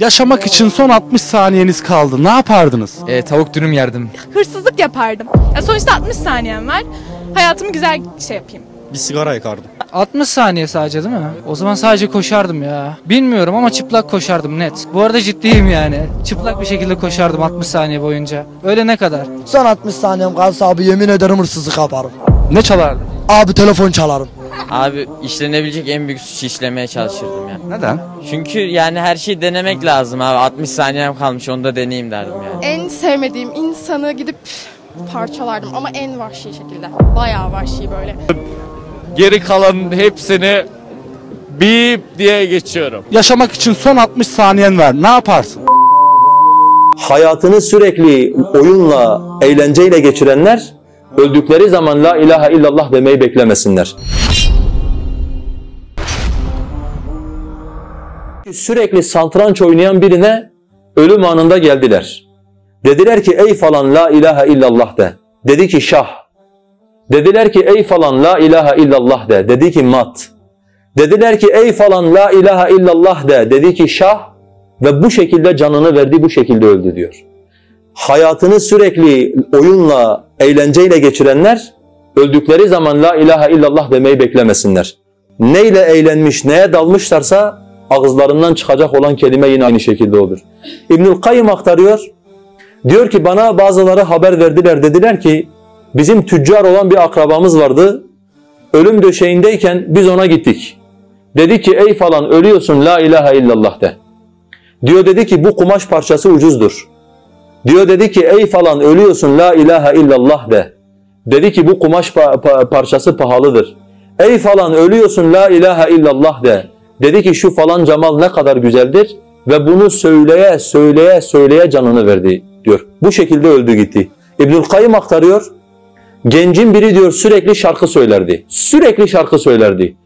Yaşamak için son 60 saniyeniz kaldı. Ne yapardınız? E, tavuk dürüm yerdim. hırsızlık yapardım. Ya sonuçta 60 saniyem var. Hayatımı güzel şey yapayım. Bir sigara yakardım. 60 saniye sadece değil mi? O zaman sadece koşardım ya. Bilmiyorum ama çıplak koşardım net. Bu arada ciddiyim yani. Çıplak bir şekilde koşardım 60 saniye boyunca. Öyle ne kadar? Son 60 saniyem kalsa abi yemin ederim hırsızlık yaparım. Ne çalardın? Abi telefon çalarım. Abi işlenebilecek en büyük suçu işlemeye çalışırdım ya. Neden? Çünkü yani her şeyi denemek lazım abi. 60 saniyem kalmış onu da deneyeyim derdim yani. En sevmediğim insanı gidip parçalardım ama en vahşi şekilde. Bayağı vahşi böyle. Geri kalanın hepsini bip diye geçiyorum. Yaşamak için son 60 saniyen var. Ne yaparsın? hayatını sürekli oyunla, eğlenceyle geçirenler öldükleri zaman la ilahe illallah demeyi beklemesinler. Sürekli santranç oynayan birine ölüm anında geldiler. Dediler ki ey falan la ilahe illallah de. Dedi ki şah. Dediler ki ey falan la ilahe illallah de. Dedi ki mat. Dediler ki ey falan la ilahe illallah de. Dedi ki şah ve bu şekilde canını verdi, bu şekilde öldü diyor. Hayatını sürekli oyunla, eğlenceyle geçirenler öldükleri zaman la ilahe illallah demeyi beklemesinler. Neyle eğlenmiş, neye dalmışlarsa ağızlarından çıkacak olan kelime yine aynı şekilde olur. İbnül Kayyım aktarıyor. Diyor ki bana bazıları haber verdiler dediler ki bizim tüccar olan bir akrabamız vardı. Ölüm döşeğindeyken biz ona gittik. Dedi ki ey falan ölüyorsun la ilahe illallah de. Diyor dedi ki bu kumaş parçası ucuzdur. Diyor dedi ki ey falan ölüyorsun la ilahe illallah de. Dedi ki bu kumaş pa- pa- parçası pahalıdır. Ey falan ölüyorsun la ilahe illallah de. Dedi ki şu falan camal ne kadar güzeldir ve bunu söyleye söyleye söyleye canını verdi diyor. Bu şekilde öldü gitti. İbnül Kayyım aktarıyor. Gencin biri diyor sürekli şarkı söylerdi. Sürekli şarkı söylerdi.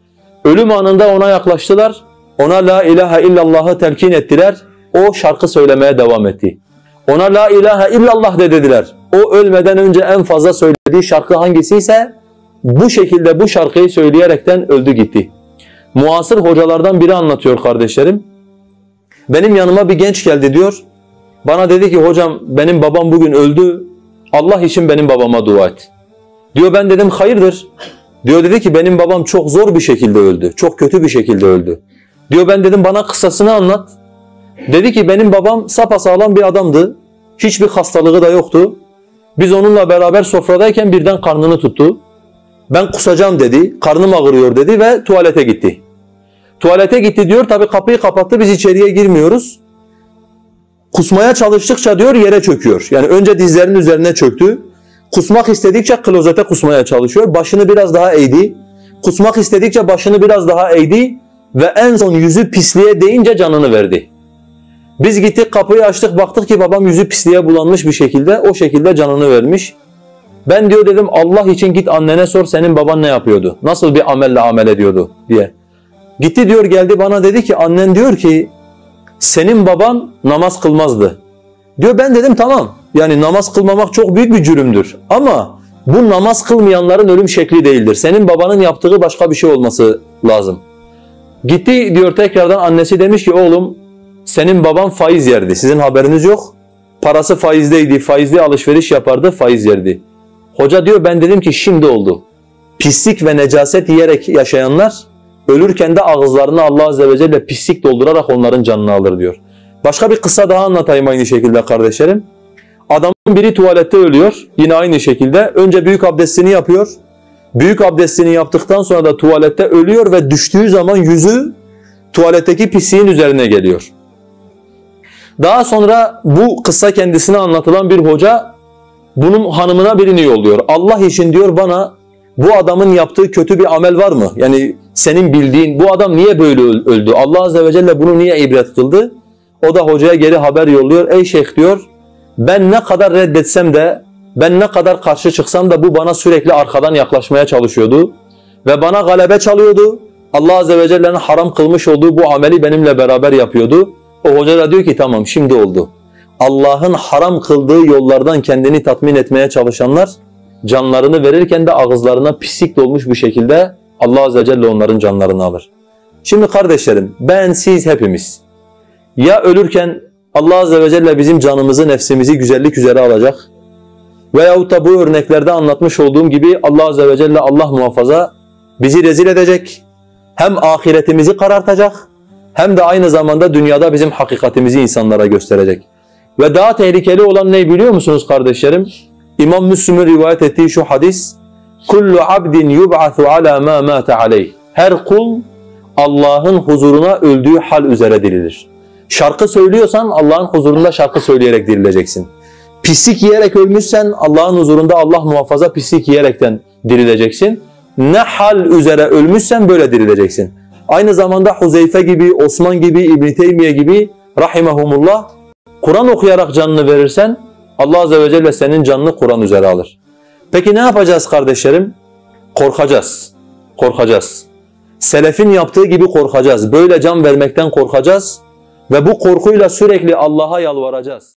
Ölüm anında ona yaklaştılar. Ona la ilahe illallah'ı telkin ettiler. O şarkı söylemeye devam etti. Ona la ilahe illallah de dediler. O ölmeden önce en fazla söylediği şarkı hangisiyse bu şekilde bu şarkıyı söyleyerekten öldü gitti. Muasır hocalardan biri anlatıyor kardeşlerim. Benim yanıma bir genç geldi diyor. Bana dedi ki hocam benim babam bugün öldü. Allah için benim babama dua et. Diyor ben dedim hayırdır? Diyor dedi ki benim babam çok zor bir şekilde öldü. Çok kötü bir şekilde öldü. Diyor ben dedim bana kıssasını anlat. Dedi ki benim babam sapasağlam bir adamdı. Hiçbir hastalığı da yoktu. Biz onunla beraber sofradayken birden karnını tuttu. Ben kusacağım dedi. Karnım ağrıyor dedi ve tuvalete gitti. Tuvalete gitti diyor. Tabii kapıyı kapattı. Biz içeriye girmiyoruz. Kusmaya çalıştıkça diyor yere çöküyor. Yani önce dizlerinin üzerine çöktü. Kusmak istedikçe klozete kusmaya çalışıyor. Başını biraz daha eğdi. Kusmak istedikçe başını biraz daha eğdi ve en son yüzü pisliğe değince canını verdi. Biz gittik kapıyı açtık baktık ki babam yüzü pisliğe bulanmış bir şekilde o şekilde canını vermiş. Ben diyor dedim Allah için git annene sor senin baban ne yapıyordu? Nasıl bir amelle amel ediyordu diye. Gitti diyor geldi bana dedi ki annen diyor ki senin baban namaz kılmazdı. Diyor ben dedim tamam yani namaz kılmamak çok büyük bir cürümdür ama bu namaz kılmayanların ölüm şekli değildir. Senin babanın yaptığı başka bir şey olması lazım. Gitti diyor tekrardan annesi demiş ki oğlum senin baban faiz yerdi. Sizin haberiniz yok. Parası faizdeydi. Faizli alışveriş yapardı. Faiz yerdi. Hoca diyor ben dedim ki şimdi oldu. Pislik ve necaset yiyerek yaşayanlar ölürken de ağızlarını Allah Azze ve Celle pislik doldurarak onların canını alır diyor. Başka bir kısa daha anlatayım aynı şekilde kardeşlerim. Adamın biri tuvalette ölüyor. Yine aynı şekilde. Önce büyük abdestini yapıyor. Büyük abdestini yaptıktan sonra da tuvalette ölüyor ve düştüğü zaman yüzü tuvaletteki pisliğin üzerine geliyor. Daha sonra bu kısa kendisine anlatılan bir hoca bunun hanımına birini yolluyor. Allah için diyor bana bu adamın yaptığı kötü bir amel var mı? Yani senin bildiğin bu adam niye böyle öldü? Allah Azze ve Celle bunu niye ibret kıldı? O da hocaya geri haber yolluyor. Ey şeyh diyor ben ne kadar reddetsem de ben ne kadar karşı çıksam da bu bana sürekli arkadan yaklaşmaya çalışıyordu. Ve bana galebe çalıyordu. Allah Azze ve Celle'nin haram kılmış olduğu bu ameli benimle beraber yapıyordu. O hoca da diyor ki tamam şimdi oldu. Allah'ın haram kıldığı yollardan kendini tatmin etmeye çalışanlar canlarını verirken de ağızlarına pislik dolmuş bir şekilde Allah Azze ve Celle onların canlarını alır. Şimdi kardeşlerim ben siz hepimiz Ya ölürken Allah Azze ve Celle bizim canımızı, nefsimizi güzellik üzere alacak. Veyahut da bu örneklerde anlatmış olduğum gibi Allah Azze ve Celle Allah muhafaza bizi rezil edecek. Hem ahiretimizi karartacak hem de aynı zamanda dünyada bizim hakikatimizi insanlara gösterecek. Ve daha tehlikeli olan ne biliyor musunuz kardeşlerim? İmam Müslim'in rivayet ettiği şu hadis kullu abdin yub'athu ala ma mata aleyh. Her kul Allah'ın huzuruna öldüğü hal üzere dirilir. Şarkı söylüyorsan Allah'ın huzurunda şarkı söyleyerek dirileceksin. Pislik yiyerek ölmüşsen Allah'ın huzurunda Allah muhafaza pislik yiyerekten dirileceksin. Ne hal üzere ölmüşsen böyle dirileceksin. Aynı zamanda Huzeyfe gibi, Osman gibi, İbn Teymiye gibi rahimehumullah Kur'an okuyarak canını verirsen Allah Azze ve Celle senin canını Kur'an üzere alır. Peki ne yapacağız kardeşlerim? Korkacağız. Korkacağız. Selefin yaptığı gibi korkacağız. Böyle can vermekten korkacağız ve bu korkuyla sürekli Allah'a yalvaracağız.